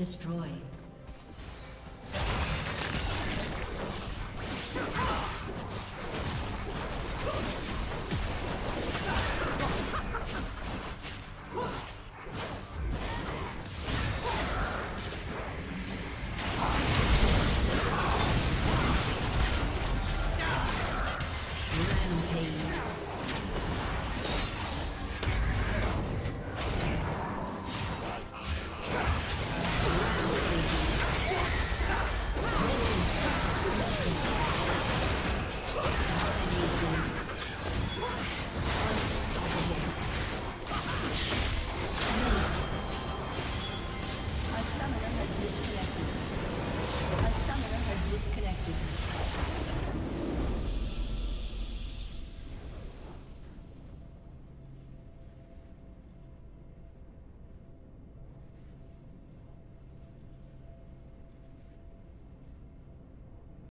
destroyed.